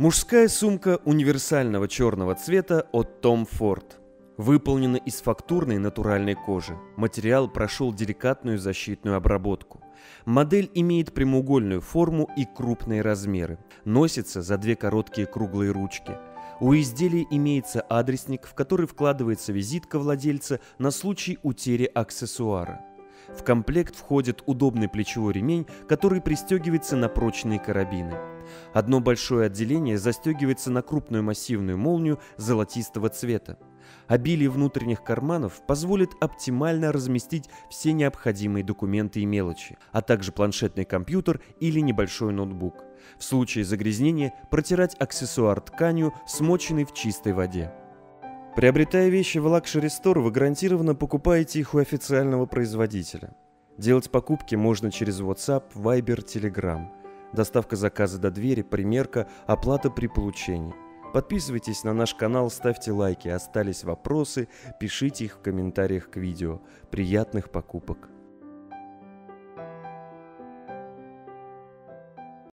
Мужская сумка универсального черного цвета от Tom Ford. Выполнена из фактурной натуральной кожи. Материал прошел деликатную защитную обработку. Модель имеет прямоугольную форму и крупные размеры. Носится за две короткие круглые ручки. У изделия имеется адресник, в который вкладывается визитка владельца на случай утери аксессуара. В комплект входит удобный плечевой ремень, который пристегивается на прочные карабины. Одно большое отделение застегивается на крупную массивную молнию золотистого цвета. Обилие внутренних карманов позволит оптимально разместить все необходимые документы и мелочи, а также планшетный компьютер или небольшой ноутбук. В случае загрязнения протирать аксессуар тканью, смоченной в чистой воде. Приобретая вещи в Luxury Store, вы гарантированно покупаете их у официального производителя. Делать покупки можно через WhatsApp, Viber, Telegram. Доставка заказа до двери, примерка, оплата при получении. Подписывайтесь на наш канал, ставьте лайки. Остались вопросы, пишите их в комментариях к видео. Приятных покупок!